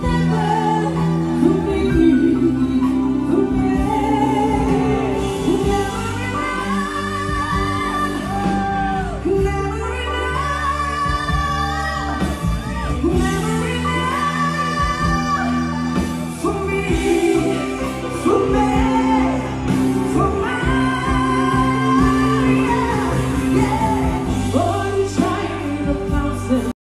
never